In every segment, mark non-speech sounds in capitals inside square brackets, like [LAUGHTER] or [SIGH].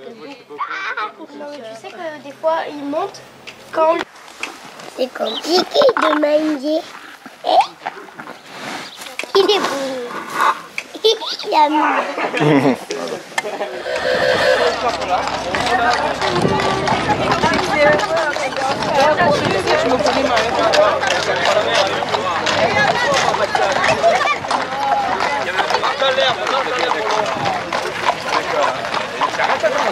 tu sais que des fois, il monte quand... C'est compliqué de manier. Eh hein Il est beau. [LAUGHS] Il a mis.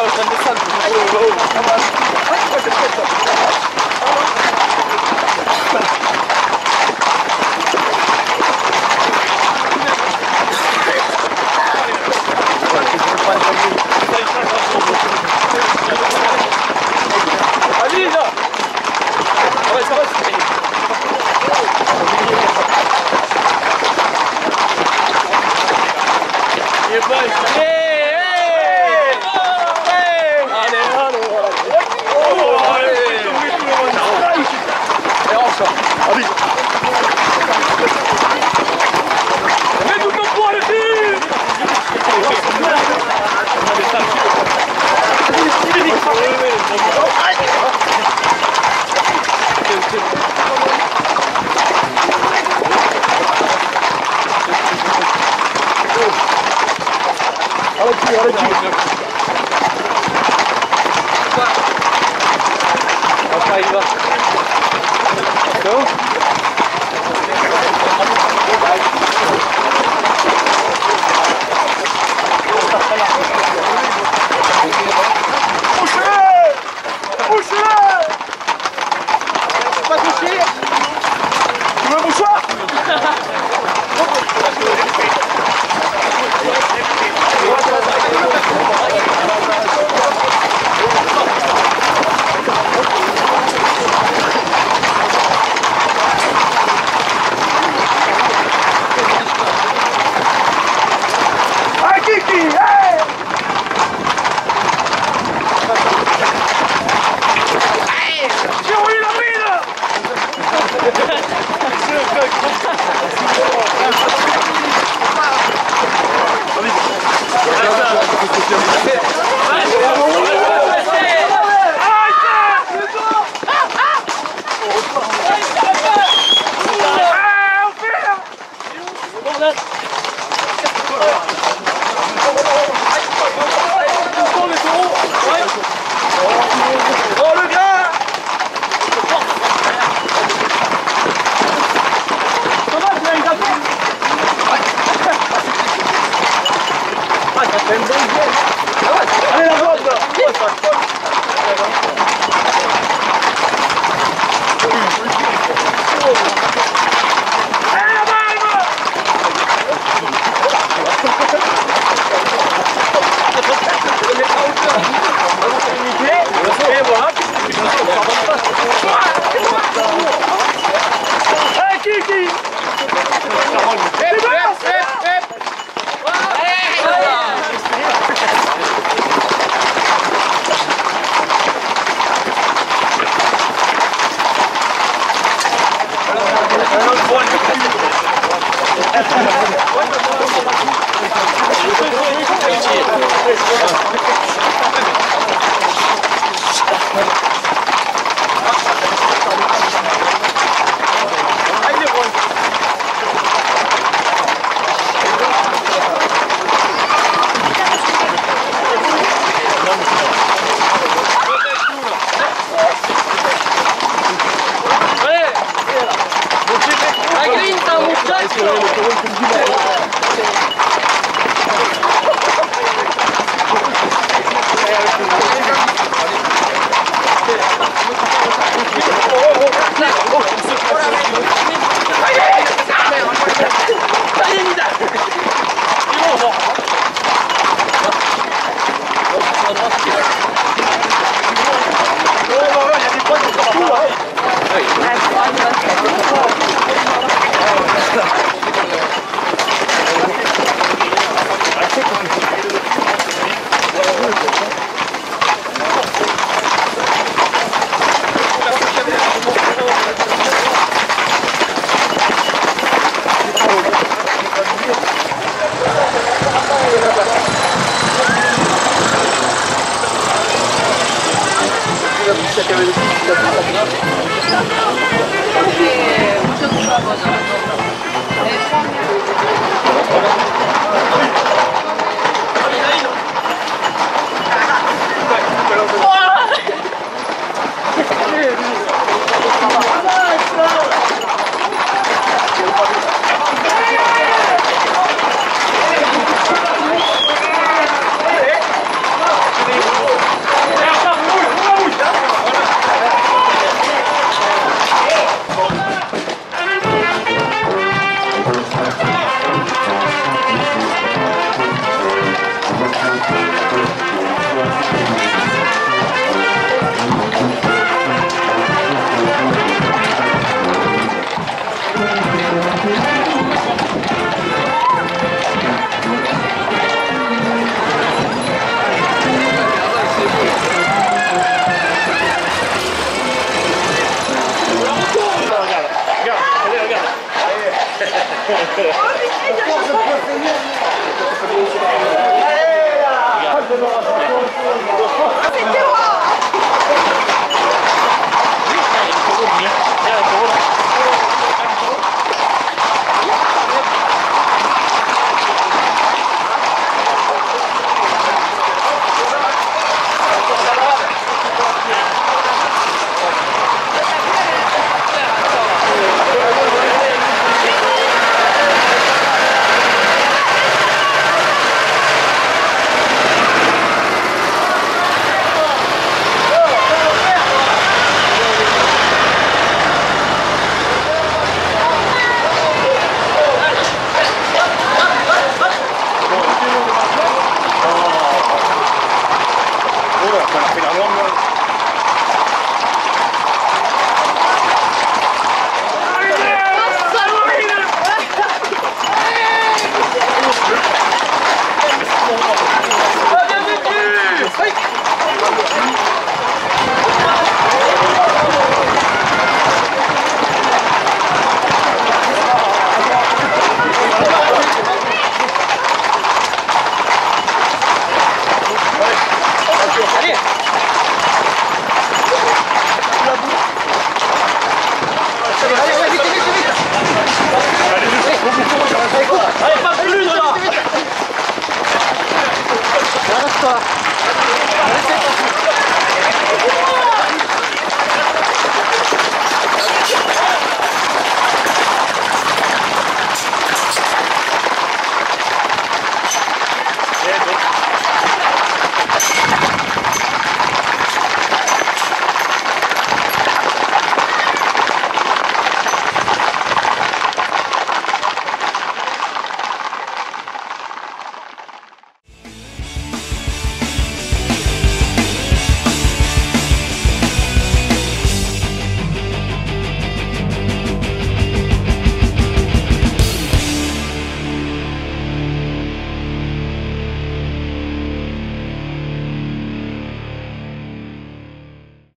Cały ten dystans. hora de. Tá saindo lá. Então. Puxa! Puxa! 와! 아, Gracias.